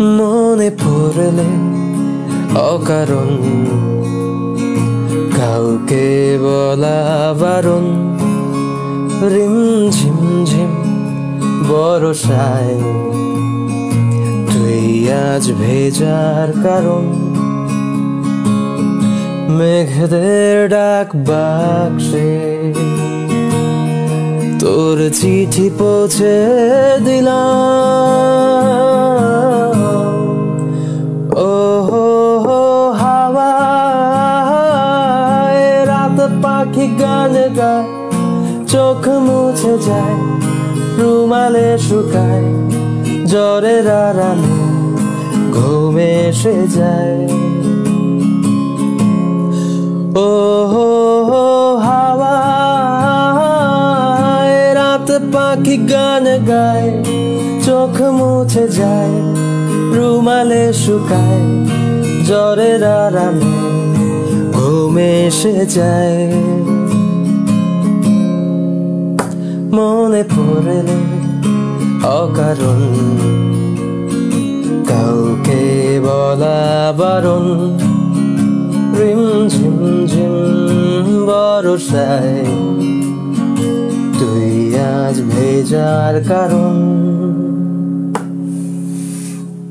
মনে পড়লে অকারণ। কাউকে বলা বারণ। রিম ঝিম ঝিম বরসায় তুই আজ ভেজার কারণ। মেঘদের ডাক বাক্সে। তোর চিঠি পৌঁছে দিলাম। পাখি গান গায়, চোখ মুছে যায়, রুমালে শুকায়, জ্বরের আরামে ঘুমে এসে যায়। ও হো হাওয়া রাত পাখি গান গায়, চোখ মুছে যায়, রুমালে শুকায়, জ্বরের আরামে ঘুমে এসে যায়। মনে পড়লে অকারণ, কাউকে বলা বারণ, রিম ঝিম ঝিম বরসায়। তুই আজ ভেজার কারণ।